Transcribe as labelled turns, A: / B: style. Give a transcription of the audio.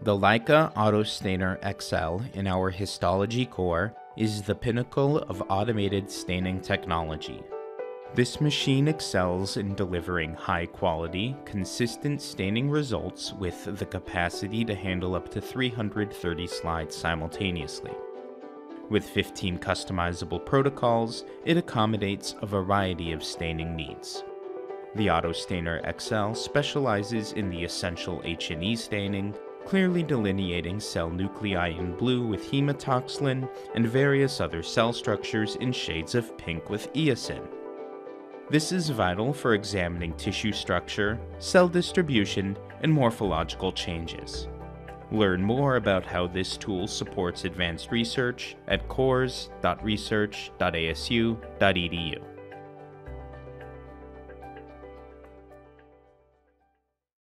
A: The Leica AutoStainer XL in our histology core is the pinnacle of automated staining technology. This machine excels in delivering high quality, consistent staining results with the capacity to handle up to 330 slides simultaneously. With 15 customizable protocols, it accommodates a variety of staining needs. The AutoStainer XL specializes in the essential H&E staining, clearly delineating cell nuclei in blue with hematoxylin and various other cell structures in shades of pink with eosin. This is vital for examining tissue structure, cell distribution, and morphological changes. Learn more about how this tool supports advanced research at cores.research.asu.edu.